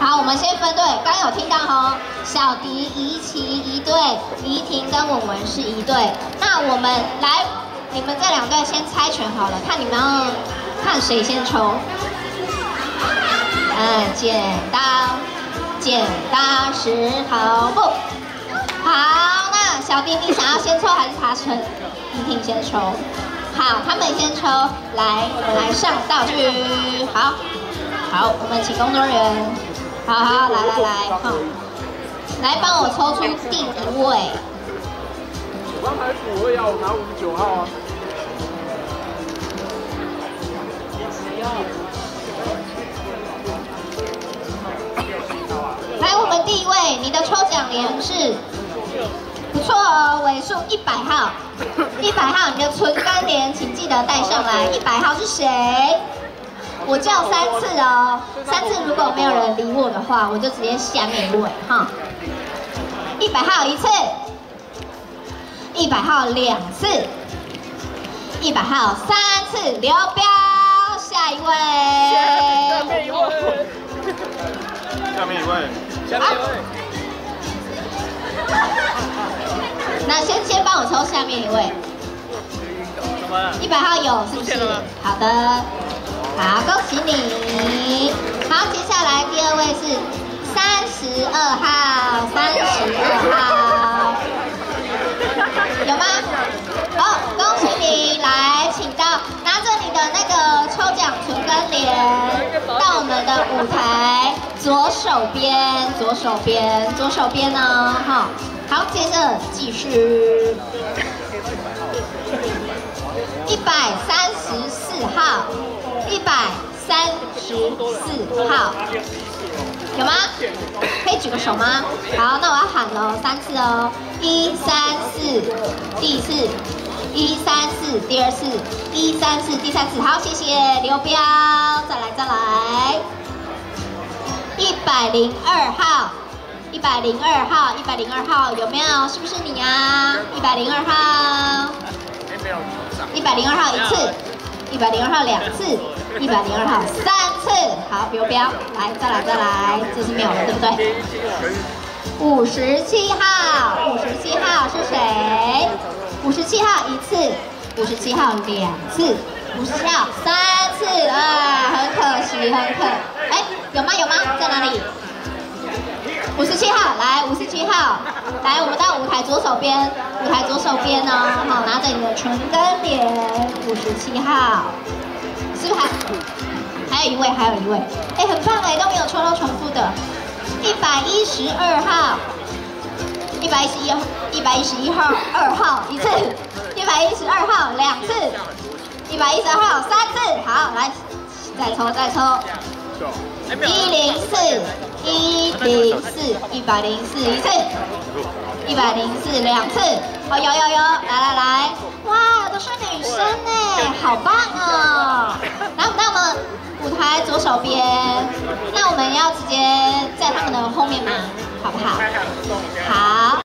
好，我们先分队。刚有听到吼，小迪、怡琪一队，怡婷跟文文是一队。那我们来，你们这两队先猜拳好了，看你们要看谁先抽。嗯，剪刀，剪刀石头布。好，那小迪你想要先抽还是他抽？怡婷先抽。好，他们先抽，来来上道具。好，好，我们请工作人员。好好，来来来，好，来帮我抽出第一位。我刚才补二幺，我拿五十九号啊。来，我们第一位，你的抽奖联是尾数一百号，一百号，你的存单联请记得带上来。一百号是谁？我叫三次哦，三次如果没有人理我的话，我就直接下面一位哈。一百号一次，一百号两次，一百号三次，刘彪，下一位。下面一位。下面一位。下面一位。那先先帮我抽下面一位。一百号有是不是？好的。好，恭喜你！好，接下来第二位是三十二号，三十二号，有吗？好，恭喜你！来，请到拿着你的那个抽奖存根联，到我们的舞台左手边，左手边，左手边呢，哈。好，接着继续，一百三十四号。一百三十四号，有吗？可以举个手吗？好，那我要喊喽，三次哦，一三四，第四，一三四，第二次，一三四，第三次。好，谢谢刘彪，一百零二号，一百零二号，一百零二号，有没有？是不是你啊？一百零二号，一百零二号一次，一百零二号两次。一百零二号三次，好，标标，来，再来，再来，这是没有了，对不对？五十七号，五十七号是谁？五十七号一次，五十七号两次，五十七号三次，啊，很可惜，很可，哎，有吗？有吗？在哪里？五十七号，来，五十七号，来，我们到舞台左手边，舞台左手边呢，好，拿着你的唇根点，五十七号。是不是还还有一位，还有一位，哎，很棒哎，都没有抽到重复的。一百一十二号，一百一十一，一百一十一号二号一次，一百一十二号两次，一百一十二号三次。好，来再抽再抽。一零四，一零四，一百零四一次，一百零四两次。哦，有有有，来来来，哇，都是女生呢，好棒哦！来，那我们舞台左手边，那我们要直接在他们的后面吗？好不好？好。